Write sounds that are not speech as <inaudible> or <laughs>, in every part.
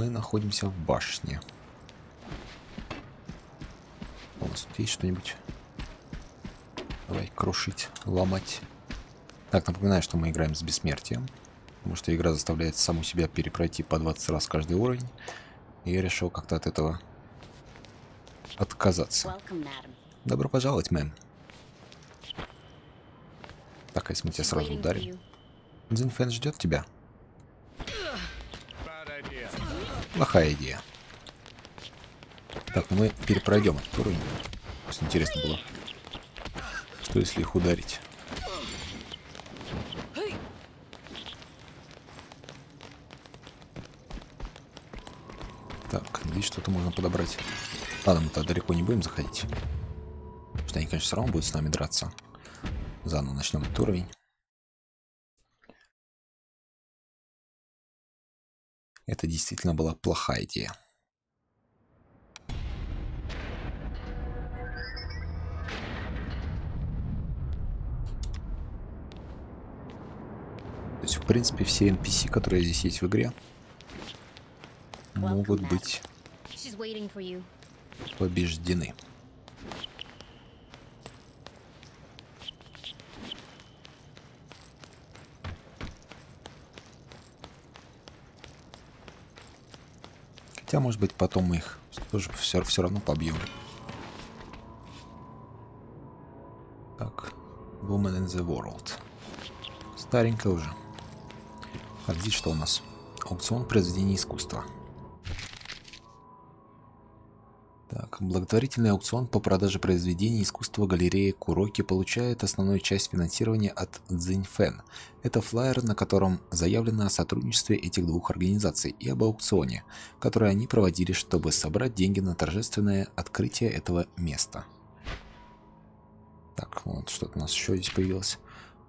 Мы находимся в башне. У нас тут есть что-нибудь? Давай крушить, ломать. Так, напоминаю, что мы играем с бессмертием. Потому что игра заставляет саму себя перепройти по 20 раз каждый уровень. И я решил как-то от этого отказаться. Добро пожаловать, мэм. Так, если мы тебя сразу ударим? Дзинфэн ждет тебя. Плохая идея. Так, мы перепройдем этот уровень. Просто интересно было. Что если их ударить? Так, здесь что-то можно подобрать. Ладно, мы-то далеко не будем заходить. Что они, конечно, все равно будут с нами драться. Заново начнем этот уровень. Это действительно была плохая идея. То есть, в принципе, все NPC, которые здесь есть в игре, могут быть побеждены. Хотя, может быть, потом мы их тоже все, все равно побьем. Так, Woman in the World. Старенькая уже. Так, здесь что у нас? Аукцион произведений искусства. Благотворительный аукцион по продаже произведений искусства галереи Куроки получает основную часть финансирования от Цзиньфэн. Это флайер, на котором заявлено о сотрудничестве этих двух организаций и об аукционе, который они проводили, чтобы собрать деньги на торжественное открытие этого места. Так, вот что-то у нас еще здесь появилось.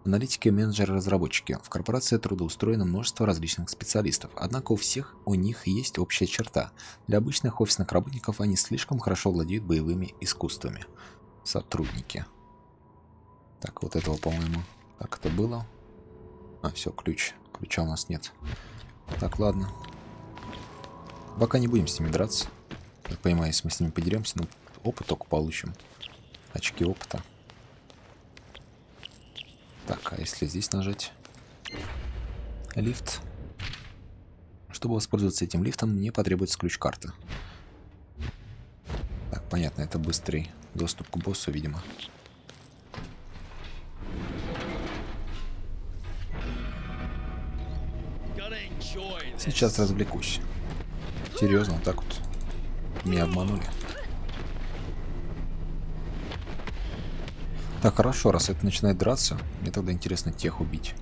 Аналитики, менеджеры, разработчики. В корпорации трудоустроено множество различных специалистов, однако у всех у них есть общая черта. Для обычных офисных работников они слишком хорошо владеют боевыми искусствами. Сотрудники. Так, вот этого, по-моему, так это было. А, все, ключ. Ключа у нас нет. Так, ладно. Пока не будем с ними драться. Я понимаю, если мы с ними подеремся, опыт только получим. Очки опыта. Так, а если здесь нажать? Лифт. Чтобы воспользоваться этим лифтом, мне потребуется ключ-карта. Так, понятно, это быстрый доступ к боссу, видимо. Сейчас развлекусь. Серьезно, вот так вот. Меня обманули. Так, хорошо, раз это начинает драться, мне тогда интересно тех убить.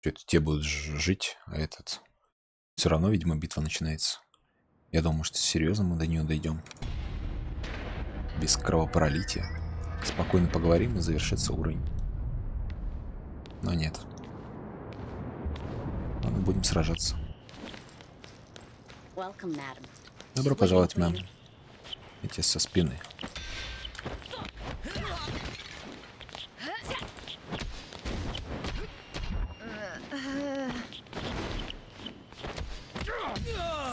Что-то те будут жить, а этот... Все равно, видимо, битва начинается. Я думаю, что серьезно мы до нее дойдем. Без кровопролития. Спокойно поговорим и завершится уровень. Но нет. Ладно, будем сражаться. Добро пожаловать, мэм эти со спины.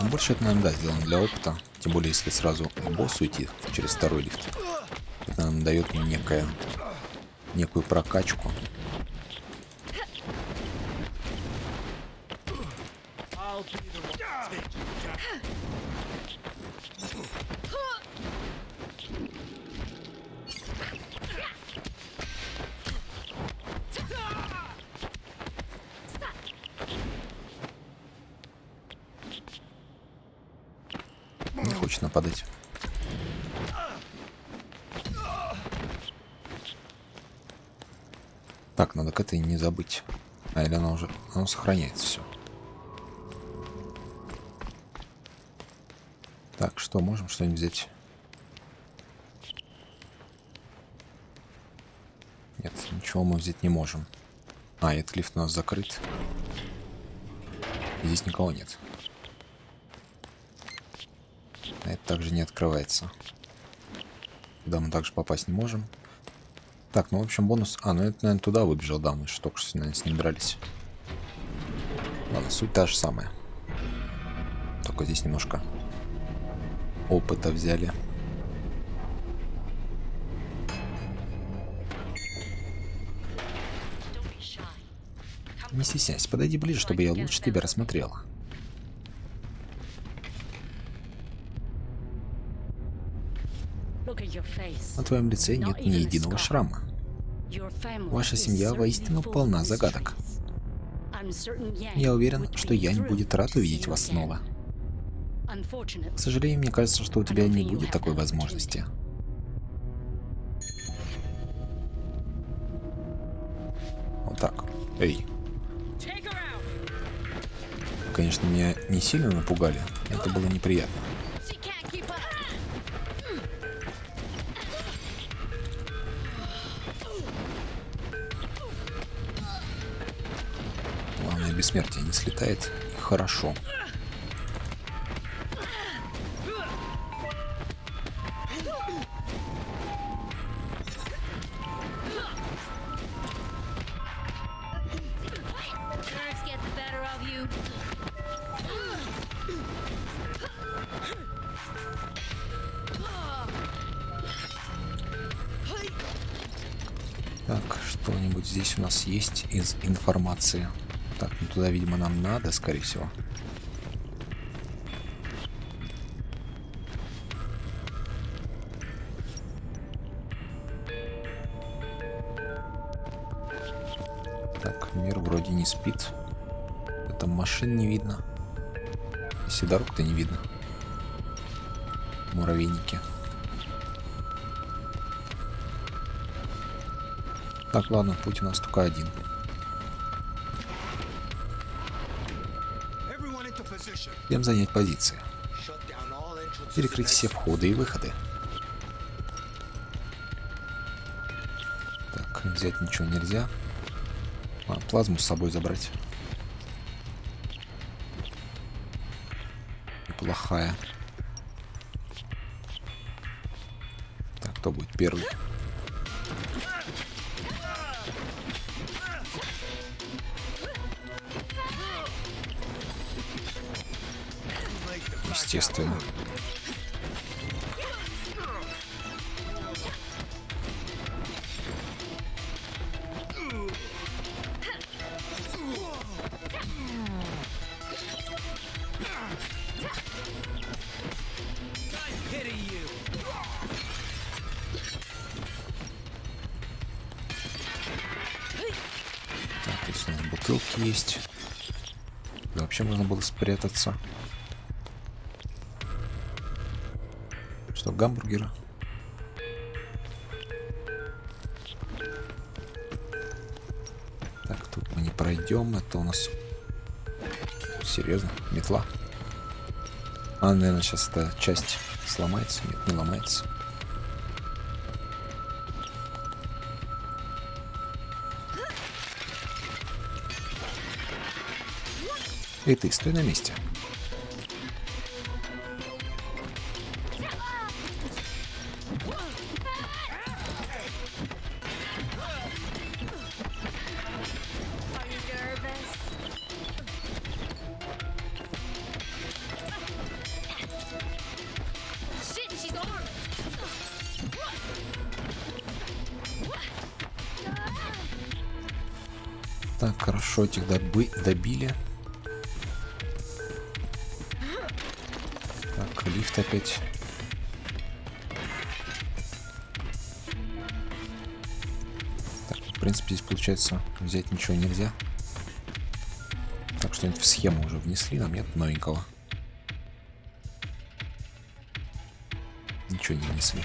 Больше это, наверное, да, сделано для опыта. Тем более, если сразу боссу идти через второй лифт. Это, наверное, дает некое, некую прокачку. нападать. Так, надо к этой не забыть. А или она уже... Она сохраняется все. Так, что, можем что-нибудь взять? Нет, ничего мы взять не можем. А, этот лифт у нас закрыт. Здесь никого нет. Это также не открывается. Туда мы также попасть не можем. Так, ну, в общем, бонус... А, ну это, наверное, туда выбежал, да, мы же только что, наверное, с ним дрались. Ладно, суть та же самая. Только здесь немножко опыта взяли. Не стесняйся, подойди ближе, чтобы я лучше тебя рассмотрел. На твоем лице нет ни единого шрама. Ваша семья воистину полна загадок. Я уверен, что я не будет рад увидеть вас снова. К сожалению, мне кажется, что у тебя не будет такой возможности. Вот так. Эй. Конечно, меня не сильно напугали. Это было неприятно. Бессмертие не слетает. Хорошо. Так, что-нибудь здесь у нас есть из информации. Так, ну туда, видимо, нам надо, скорее всего. Так, мир вроде не спит. Это машин не видно. Если дорог-то не видно. Муравейники. Так, ладно, путь у нас только один. Всем занять позиции. Перекрыть все входы и выходы. Так, взять ничего нельзя. А, плазму с собой забрать. Неплохая. Так, кто будет первый? Естественно. Так, здесь у нас бутылки есть. Вообще можно было спрятаться. Гамбургера? Так, тут мы не пройдем. Это у нас... Серьезно? Метла? А, наверное, сейчас эта часть сломается. Нет, не ломается. И ты, стой на месте. Добили. Так, лифт опять. Так, в принципе, здесь получается взять ничего нельзя. Так, что-нибудь в схему уже внесли, нам нет новенького. Ничего не внесли.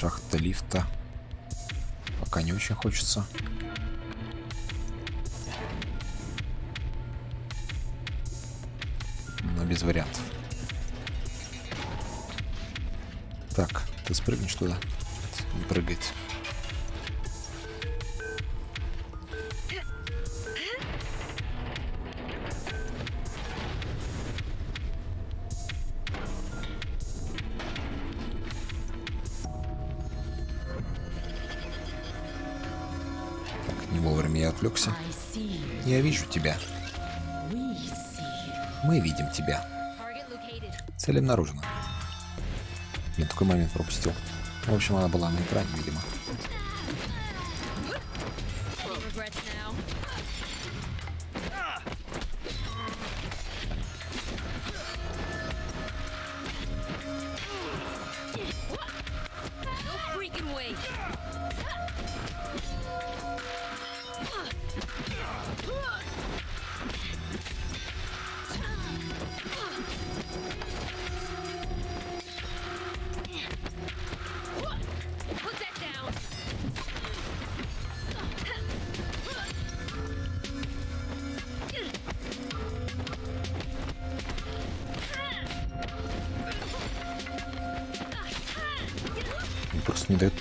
Шахта лифта. Пока не очень хочется. Но без вариантов. Так, ты спрыгнешь туда? Не прыгать. Отвлекся. Я вижу тебя. Мы видим тебя. Цель обнаружена. Я такой момент пропустил. В общем, она была на экране, видимо.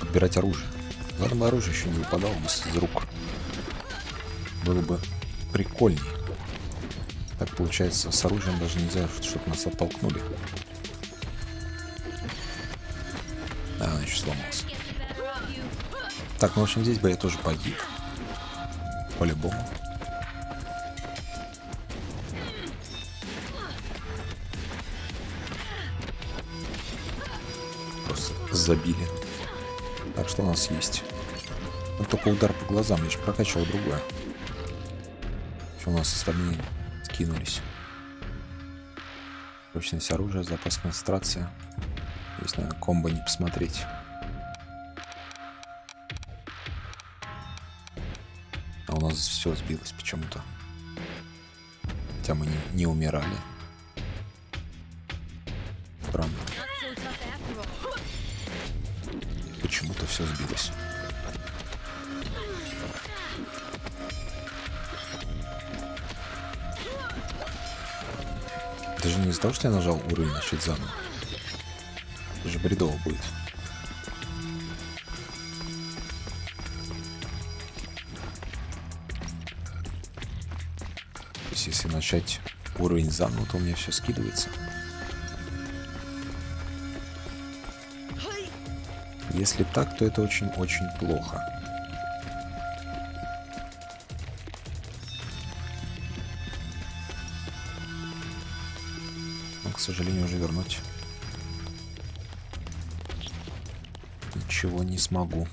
Подбирать оружие. Ладно бы оружие еще не выпадало бы из рук. Было бы прикольней. Так получается, с оружием даже нельзя, чтобы нас оттолкнули. А, она еще сломался. Так, ну в общем здесь бы я тоже погиб. По-любому. Просто забили. Что у нас есть? Вот только удар по глазам, я же прокачивал другое. Что у нас остальные скинулись? Прочность оружия, запас концентрации. Здесь, наверное, комбо не посмотреть. А у нас все сбилось почему-то. Хотя мы не, не умирали. Странно. Почему-то все сбилось. Это же не из-за того, что я нажал уровень начать заново. Это же бредово будет. То есть если начать уровень заново, то у меня все скидывается. Если так, то это очень-очень плохо. Но, к сожалению, уже вернуть ничего не смогу.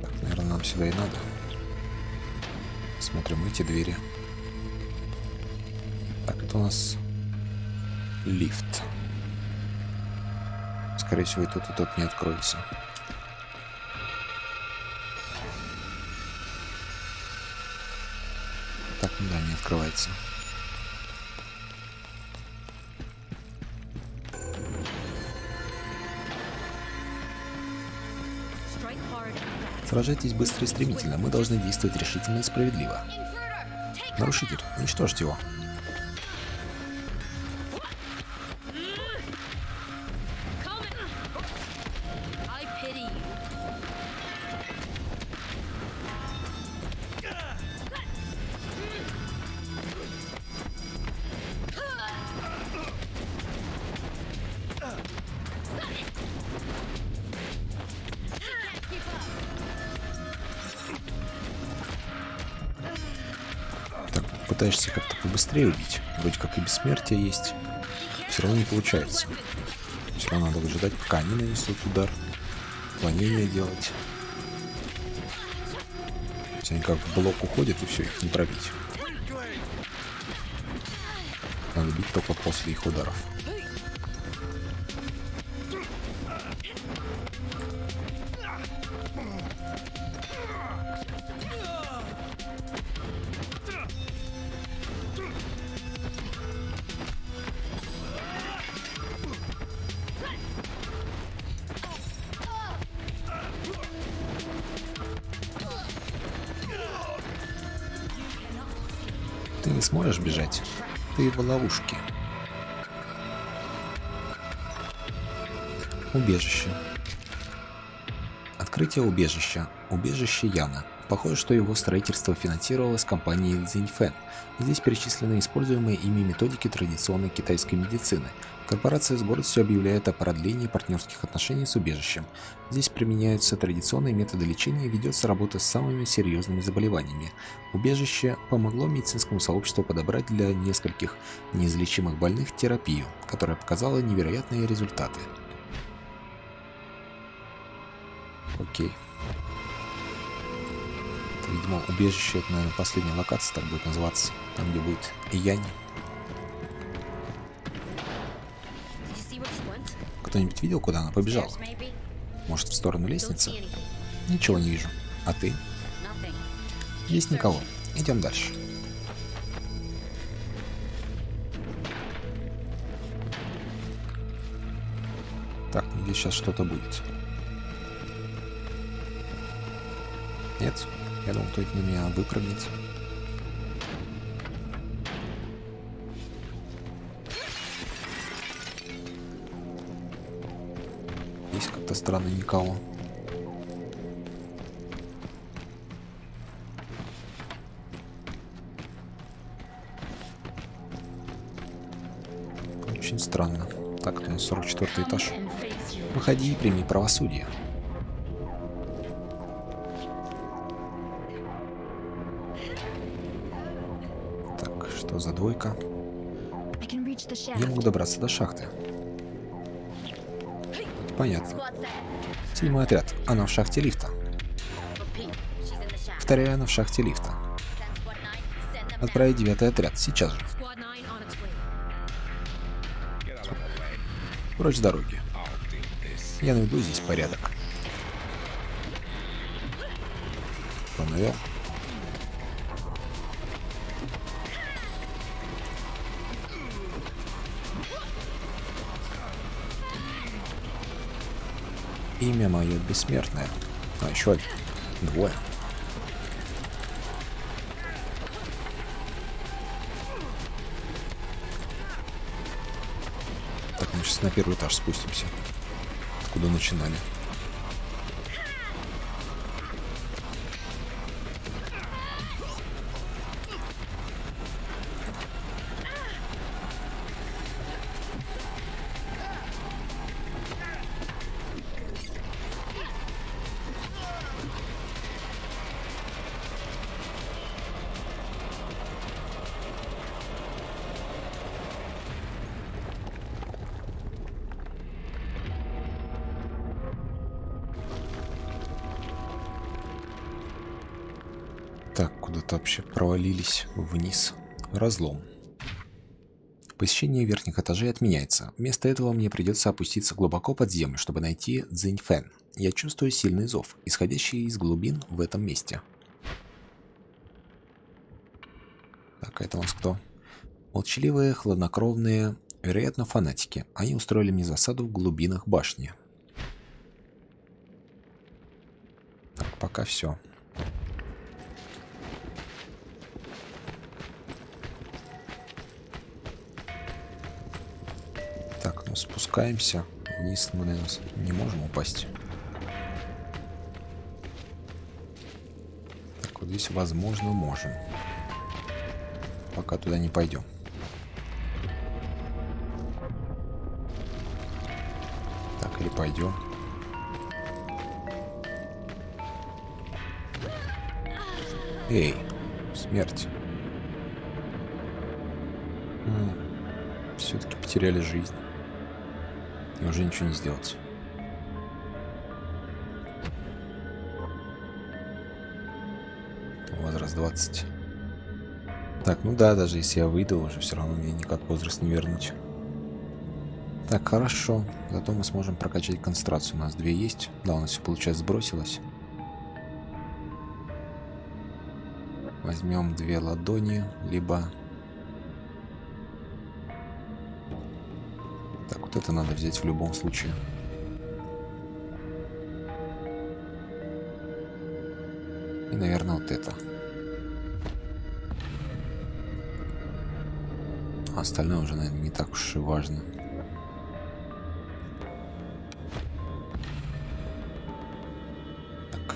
Так, наверное, нам сюда и надо. Смотрим эти двери. Так, это у нас лифт. Скорее всего, и тот, и тот не откроется. Так, да, не открывается. Сражайтесь быстро и стремительно. Мы должны действовать решительно и справедливо. Нарушитель, уничтожьте его. Пытаешься как-то побыстрее убить. Вроде как и бессмертие есть. Все равно не получается. Все равно надо выжидать, пока они нанесут удар. Планение делать. Они как в блок уходят, и все, их не пробить. Надо бить только после их ударов. Ты не сможешь бежать. Ты в ловушке. Убежище. Открытие убежища. Убежище Яна. Похоже, что его строительство финансировалось компанией Зиньфэн. Здесь перечислены используемые ими методики традиционной китайской медицины. Корпорация с гордостью объявляет о продлении партнерских отношений с убежищем. Здесь применяются традиционные методы лечения и ведется работа с самыми серьезными заболеваниями. Убежище помогло медицинскому сообществу подобрать для нескольких неизлечимых больных терапию, которая показала невероятные результаты. Окей. Это, видимо, убежище, это, наверное, последняя локация так будет называться. Там, где будет Янь. Кто-нибудь видел, куда она побежала? Может, в сторону лестницы? Ничего не вижу. А ты? Есть никого. Идем дальше. Так, здесь сейчас что-то будет. Нет? Я думал, кто-то на меня выпрыгнет. Как-то странно никого. Очень странно. Так, это 44 этаж. Выходи и прими правосудие. Так, что за двойка? Я могу добраться до шахты. Понятно. Седьмой отряд. Она в шахте лифта. Повторяю, она в шахте лифта. Отправить девятый отряд. Сейчас же. Прочь с дороги. Я наведу здесь порядок. Кто Имя мое бессмертное. А еще двое. Так, мы сейчас на первый этаж спустимся. Откуда начинали. Провалились вниз. Разлом. Посещение верхних этажей отменяется. Вместо этого мне придется опуститься глубоко под землю, чтобы найти Цзиньфэн. Я чувствую сильный зов, исходящий из глубин в этом месте. Так, это у нас кто? Молчаливые, хладнокровные, вероятно, фанатики. Они устроили мне засаду в глубинах башни. Так, пока все. Ну, спускаемся вниз, мы, наверное, не можем упасть. Так, вот здесь, возможно, можем. Пока туда не пойдем. Так, или пойдем. Эй, смерть. Все-таки потеряли жизнь. И уже ничего не сделать. Возраст 20. Так, ну да, даже если я выйду, уже все равно мне никак возраст не вернуть. Так, хорошо. Зато мы сможем прокачать концентрацию. У нас две есть. Да, у нас все, получается, сбросилось. Возьмем две ладони, либо Вот это надо взять в любом случае. И, наверное, вот это. А остальное уже, наверное, не так уж и важно. Так.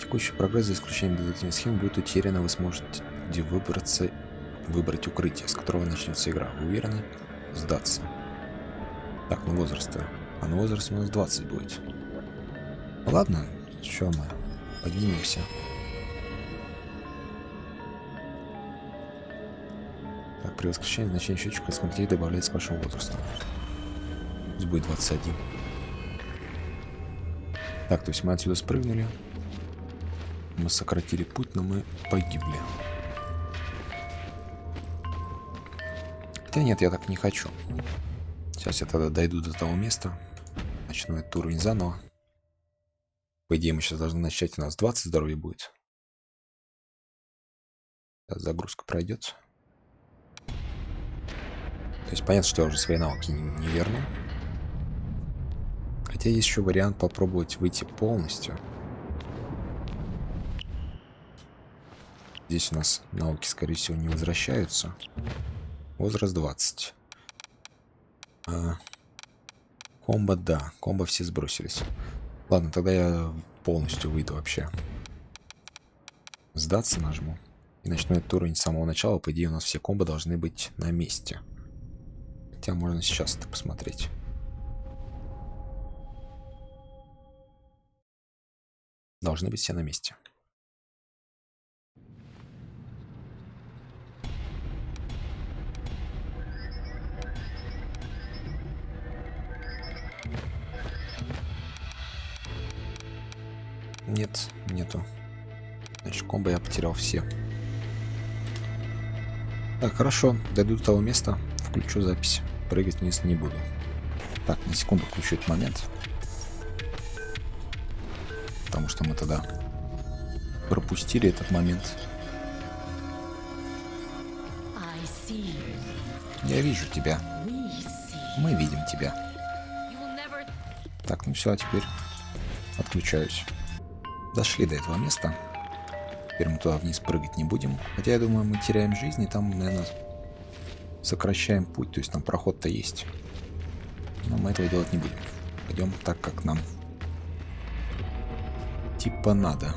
Текущий прогресс за исключением детективной схемы будет утерян, вы сможете выбраться Выбрать укрытие, с которого начнется игра. Вы уверены? Сдаться. Так, ну возраст-то. А на возраст минус 20 будет. Ну ладно, что мы? Поднимемся. Так, при воскрешении значение счетчика смертей добавляется к вашему возрасту. Пусть будет 21. Так, то есть мы отсюда спрыгнули. Мы сократили путь, но мы погибли. Хотя нет, я так не хочу. Сейчас я тогда дойду до того места. Начну этот уровень заново. По идее, мы сейчас должны начать. У нас 20 здоровья будет. Сейчас загрузка пройдет. То есть понятно, что я уже свои навыки не, не верну. Хотя есть еще вариант попробовать выйти полностью. Здесь у нас навыки, скорее всего, не возвращаются. Возраст 20. А, комбо, да. Комбо все сбросились. Ладно, тогда я полностью выйду вообще. Сдаться нажму. И начну этот уровень с самого начала. По идее, у нас все комбо должны быть на месте. Хотя можно сейчас это посмотреть. Должны быть все на месте. Нет, нету. Значит, комбо я потерял все. Так, хорошо. Дойду до того места. Включу запись. Прыгать вниз не буду. Так, на секунду включу этот момент потому что мы тогда пропустили этот момент. Я вижу тебя. Мы видим тебя. Так, ну все, а теперь отключаюсь. Дошли до этого места. Теперь мы туда вниз прыгать не будем. Хотя я думаю, мы теряем жизнь, и там, наверное, сокращаем путь. То есть там проход-то есть. Но мы этого делать не будем. Пойдем так, как нам типа надо.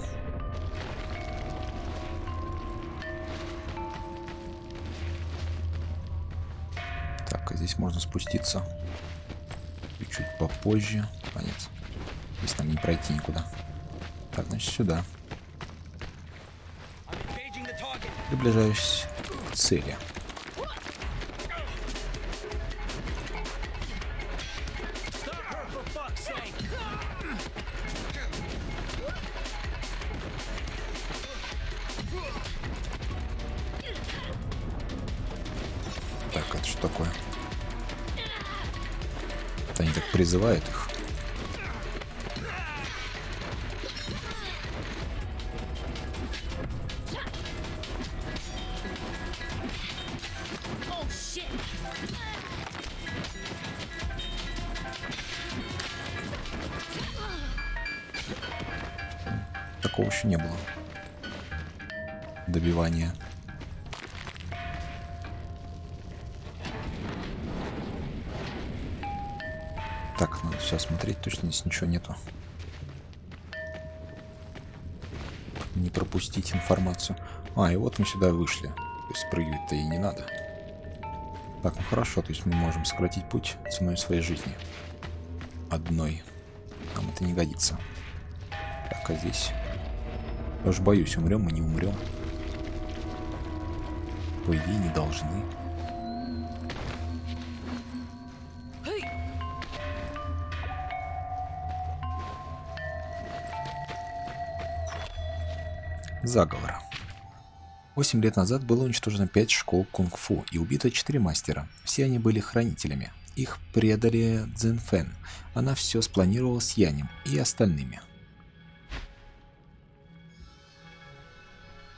Так, а здесь можно спуститься чуть-чуть попозже. А здесь нам не пройти никуда. Так, значит сюда. Приближаюсь к цели. призывает их. мы сюда вышли. То есть прыгать-то и не надо. Так, ну хорошо, то есть мы можем сократить путь ценой своей жизни. Одной. Нам это не годится. Так, а здесь? Я уж боюсь, умрем мы не умрем. По идее, не должны. Заговора. 8 лет назад было уничтожено 5 школ кунг-фу и убито 4 мастера. Все они были хранителями. Их предали Цзин Фэн. Она все спланировала с Янем и остальными.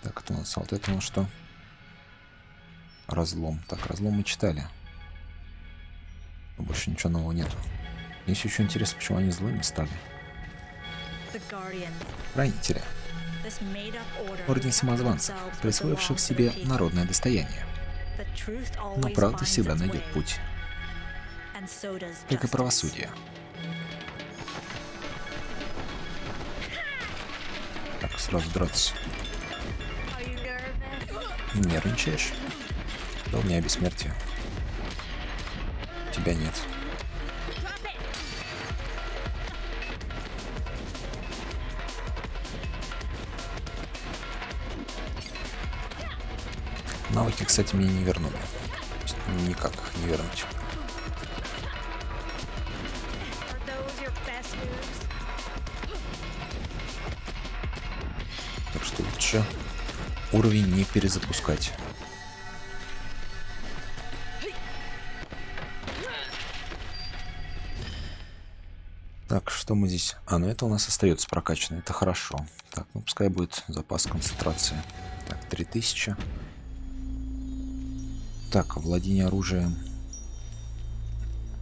Так, кто у нас? Вот это у нас что? Разлом. Так, разлом мы читали. Больше ничего нового нету. Есть еще интересно, почему они злыми стали. Хранители. Орден самозванцев, присвоивших себе народное достояние. Но правда всегда найдет путь. И правосудие. Так, сразу драться. Нервничаешь? Да у меня бессмертие. Тебя нет. Навыки, кстати, мне не вернули. Никак их не вернуть. Так что лучше уровень не перезапускать. Так, что мы здесь... А, ну это у нас остается прокачано, это хорошо. Так, ну пускай будет запас концентрации. Так, 3000. Так, владение оружием.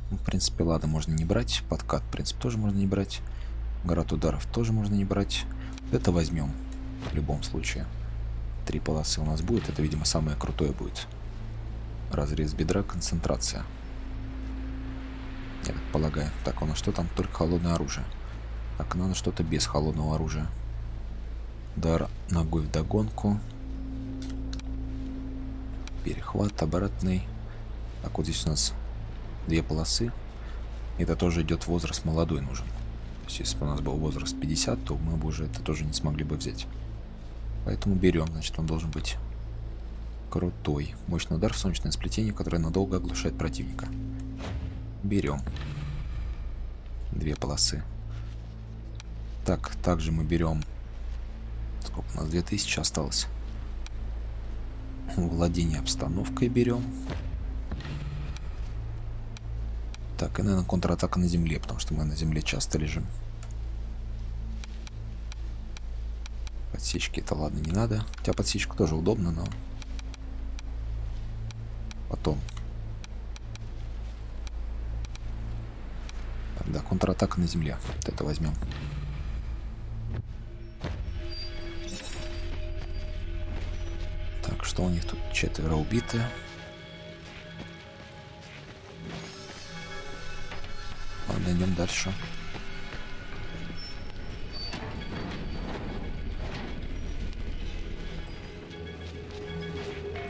Ну, в принципе, ладно, можно не брать. Подкат, в принципе, тоже можно не брать. Град ударов тоже можно не брать. Это возьмем в любом случае. Три полосы у нас будет. Это, видимо, самое крутое будет. Разрез бедра, концентрация. Я так полагаю. Так, у нас что там? Только холодное оружие. Так, надо что-то без холодного оружия. Дар ногой в догонку. Перехват обратный. Так, вот здесь у нас две полосы. Это тоже идет возраст молодой нужен. То есть, если бы у нас был возраст 50, то мы бы уже это тоже не смогли бы взять. Поэтому берем, значит, он должен быть крутой. Мощный удар в солнечное сплетение, которое надолго оглушает противника. Берем. Две полосы. Так, также мы берем... Сколько у нас? 2000 осталось. Владение обстановкой берем. Так, и, наверное, контратака на земле, потому что мы на земле часто лежим. Подсечки это ладно, не надо. Хотя подсечка тоже удобно, но... Потом. Да, контратака на земле. Вот это возьмем. Что у них тут? Четверо убиты. Ладно, идем дальше.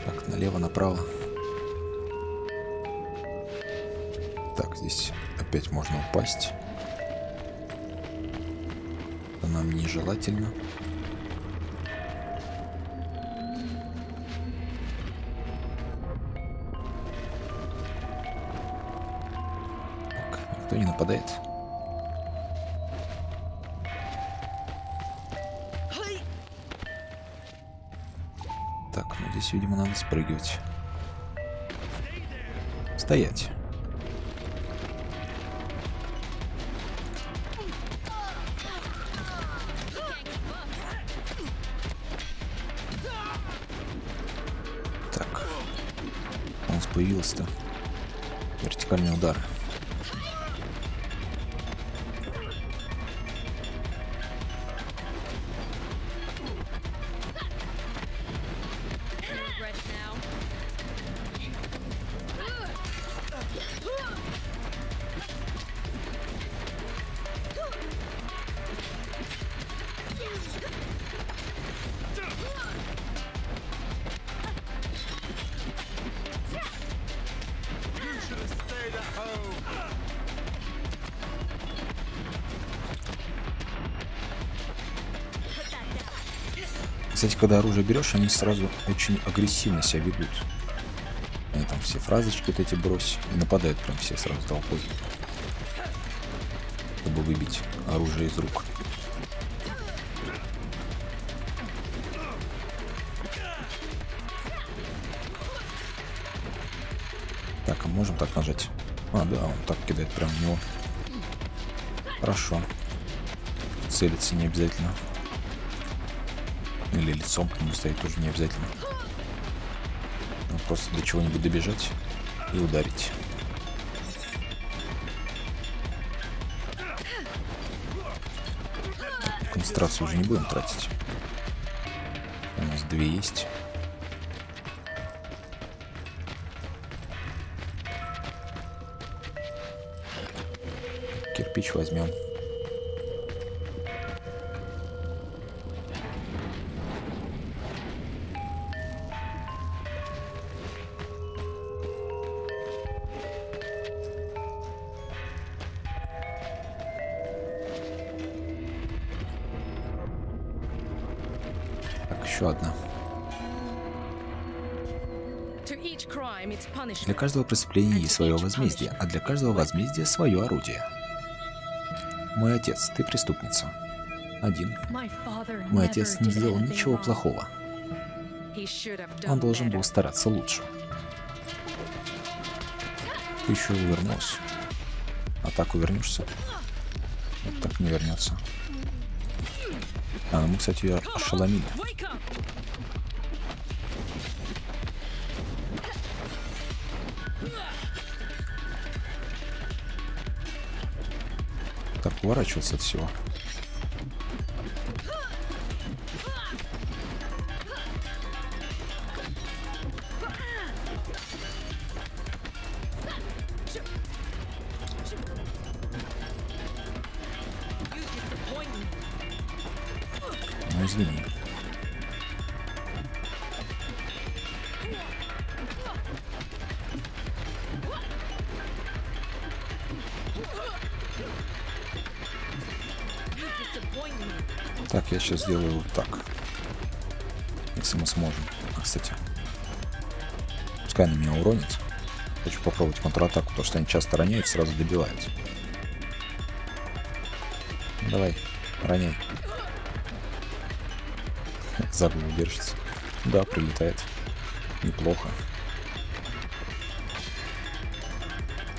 Так, налево, направо. Так, здесь опять можно упасть. Это нам нежелательно. Так, нападает. Так, ну здесь, видимо, надо спрыгивать. Стоять. Так. Нас появился-то вертикальный удар. Кстати, когда оружие берешь, они сразу очень агрессивно себя ведут. Они там все фразочки вот эти брось и нападают прям все сразу толпой. Чтобы выбить оружие из рук. Так, а можем так нажать? А, да, он так кидает прям в него. Хорошо. Целиться не обязательно. Или лицом к нему стоять тоже не обязательно. Ну, просто до чего-нибудь добежать и ударить. Концентрацию уже не будем тратить. У нас две есть. Кирпич возьмем. Для каждого преступления есть свое возмездие, а для каждого возмездия свое орудие. Мой отец, ты преступница. Один. Мой отец не сделал ничего плохого. Он должен был стараться лучше. Ты еще увернулся. А так увернешься? Вот так не вернется. А, ну мы, кстати, ее ошеломили. Так, уворачиваться от всего. Сейчас сделаю вот так. Если мы сможем. А, кстати. Пускай на меня уронит. Хочу попробовать контратаку, потому что они часто роняют, сразу добиваются. Давай, роняй. <laughs> За голову держится. Да, прилетает. Неплохо.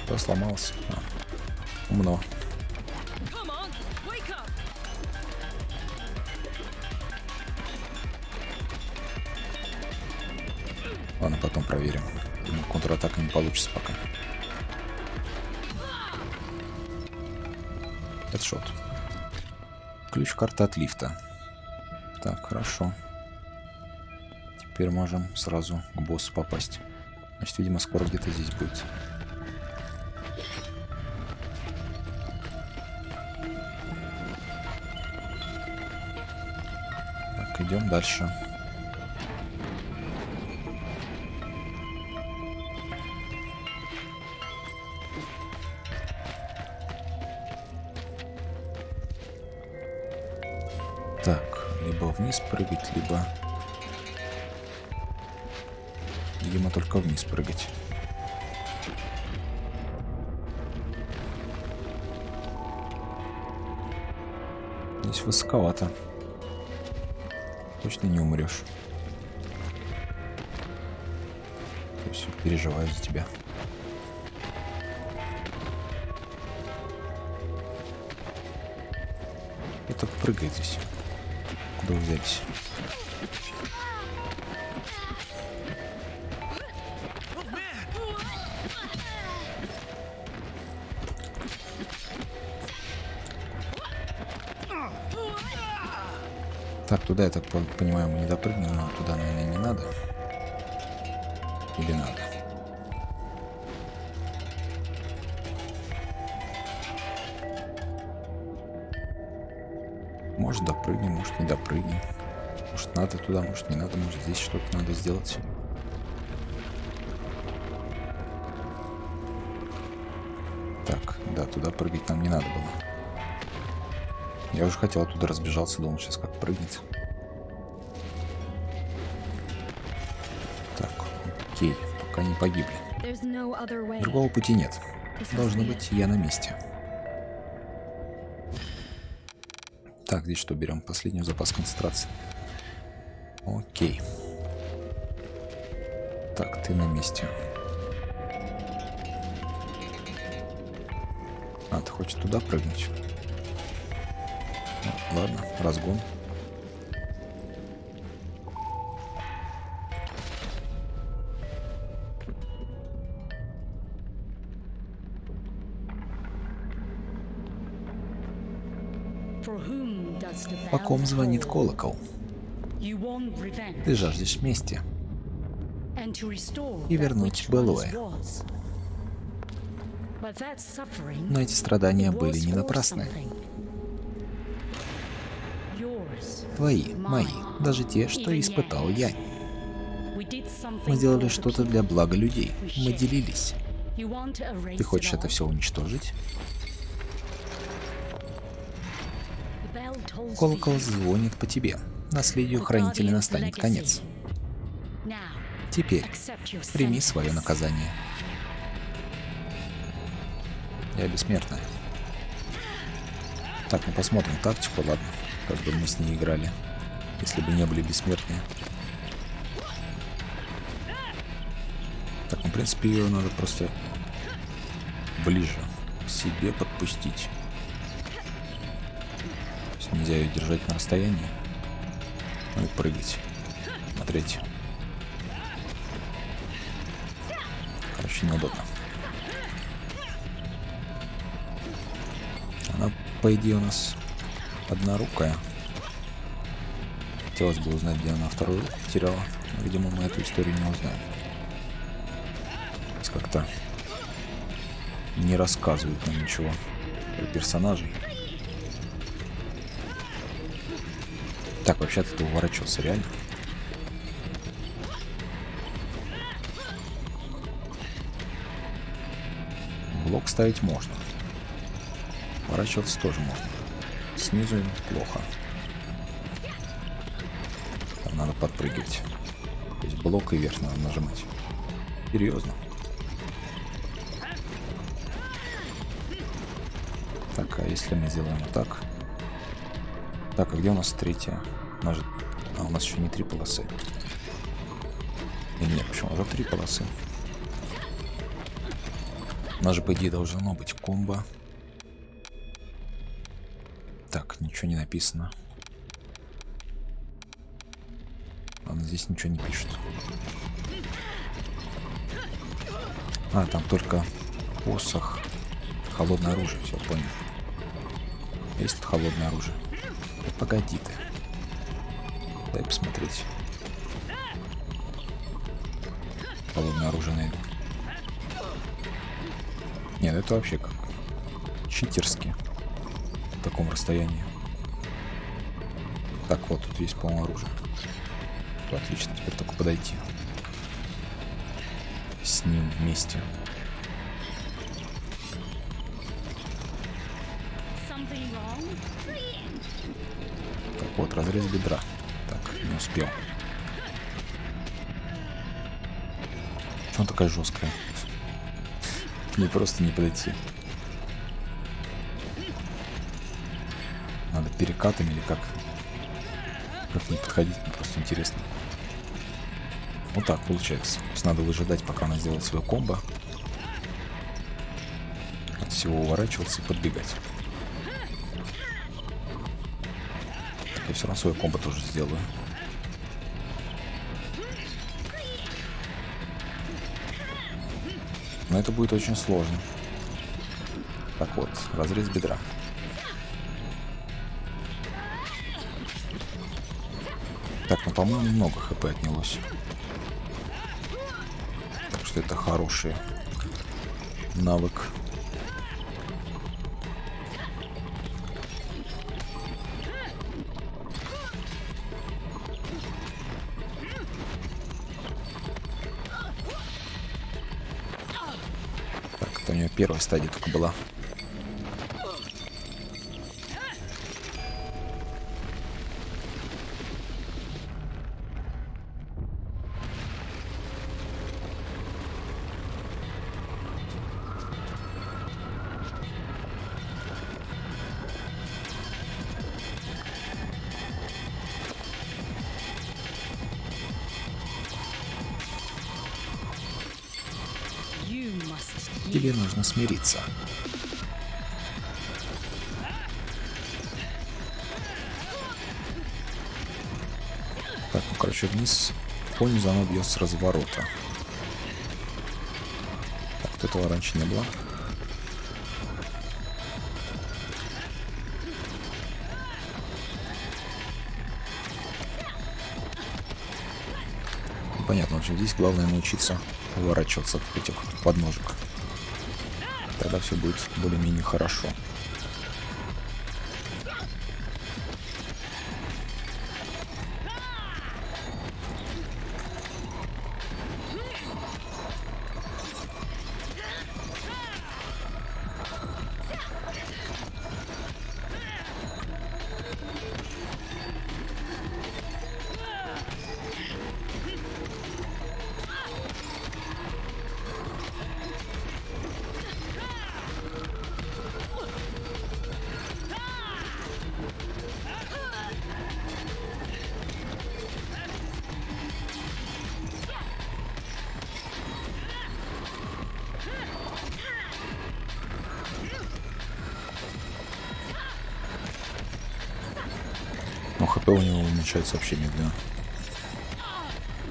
Кто сломался? А, умно. Получится пока. Хедшот. Ключ-карта от лифта. Так, хорошо. Теперь можем сразу к боссу попасть. Значит, видимо, скоро где-то здесь будет. Так, идем дальше. Так, вниз прыгать, либо... Видимо, только вниз прыгать. Здесь высоковато. Точно не умрешь. Все переживаю за тебя. Я только прыгает здесь. Куда вы взялись? Так, туда, я так по- понимаю, мы не допрыгнем, но туда, наверное, не надо. Или надо? Может допрыгнем, может не допрыгнем. Может надо туда, может не надо, может здесь что-то надо сделать. Так, да, туда прыгать нам не надо было. Я уже хотел оттуда разбежаться, думал, сейчас как прыгнет. Так, окей, пока не погибли. Другого пути нет. Должно быть, я на месте. Так, здесь что, берем последнюю запас концентрации. Окей. Так, ты на месте. А, ты хочешь туда прыгнуть? Ну, ладно, разгон. Ком звонит колокол? Ты жаждешь мести. и вернуть былое. Но эти страдания были не напрасны. Твои, мои, даже те, что испытал я. Мы сделали что-то для блага людей. Мы делились. Ты хочешь это все уничтожить? Колокол звонит по тебе. наследию хранителя настанет конец. Теперь прими свое наказание. Я бессмертная. Так, мы посмотрим тактику, ладно. Как бы мы с ней играли, если бы не были бессмертные. Так, ну, в принципе, ее надо просто ближе к себе подпустить. Нельзя ее держать на расстоянии. Ну и прыгать. Смотреть. Короче, неудобно. Она, по идее, у нас однорукая. Хотелось бы узнать, где она вторую потеряла. Но, видимо, мы эту историю не узнаем. Как-то не рассказывают нам ничего про персонажей. Так, вообще-то ты уворачивался, реально? Блок ставить можно. Уворачиваться тоже можно. Снизу плохо. Там надо подпрыгивать. То есть блок и вверх надо нажимать. Серьезно. Так, а если мы сделаем вот так? Так, а где у нас третья? У нас. А, у нас еще не три полосы. Или нет, почему? Уже три полосы. У нас же, по идее, должно быть комбо. Так, ничего не написано. Ладно, здесь ничего не пишет. А, там только посох. Холодное оружие, все, понял. Есть тут холодное оружие. Погоди ты. Дай посмотреть. Холодное оружие найду. Нет, это вообще как читерски. В таком расстоянии. Так, вот, тут есть, по-моему, оружие. Отлично, теперь только подойти. С ним вместе. Вот, разрез бедра. Так, не успел. Почему такая жесткая? Мне просто не подойти. Надо перекатами или как? Как не подходить, мне просто интересно. Вот так получается. То есть надо выжидать, пока она сделает свое комбо. От всего уворачиваться и подбегать. Я все равно свой комбо тоже сделаю. Но это будет очень сложно. Так вот, разрез бедра. Так, ну, по-моему, много хп отнялось. Так что это хороший навык. Первой стадии только была. Тебе нужно смириться. Так, ну короче, вниз понизу оно бьет с разворота. Так, вот этого раньше не было. Понятно, в общем, здесь главное научиться уворачиваться от этих подножек все будет более-менее хорошо. Хп у него уменьшается вообще медленно.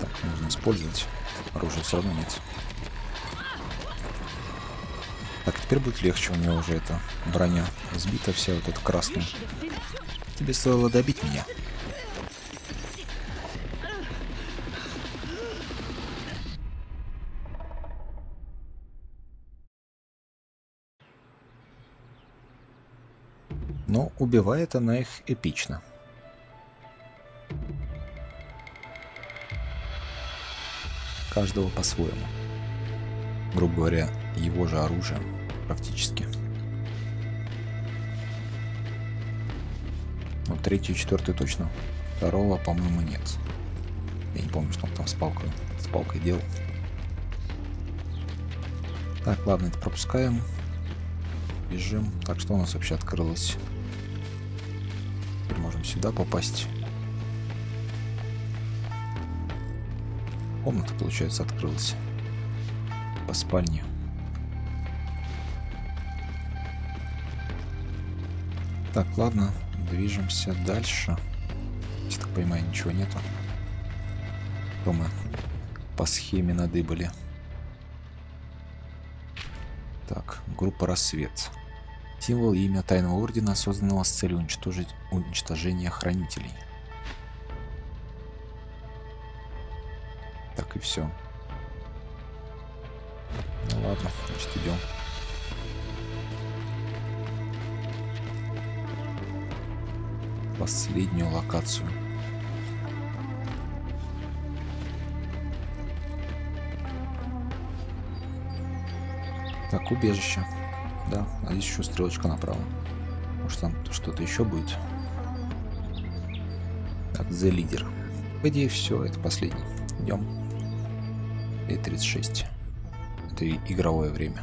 Так, нужно использовать. Оружия все равно нет. Так, теперь будет легче. У него уже эта броня сбита вся, вот эта красная. Тебе стоило добить меня. Но убивает она их эпично. Каждого по-своему. Грубо говоря, его же оружие практически. Ну, третью и четвертую точно. Второго, по-моему, нет. Я не помню, что он там с палкой, с палкой делал. Так, ладно, это пропускаем. Бежим. Так, что у нас вообще открылось? Теперь можем сюда попасть. Комната, получается, открылась. По спальне. Так, ладно, движемся дальше. Я так понимаю, ничего нету. То мы по схеме надыбали. Так, группа «Рассвет». Символ и имя Тайного Ордена, созданного с целью уничтожить уничтожения хранителей. И все. Ну ладно, значит идем. Последнюю локацию. Так, убежище. Да, а здесь еще стрелочка направо. Может там что-то еще будет. Так, The Leader. По идее все, это последний. Идем. И 36. Это игровое время.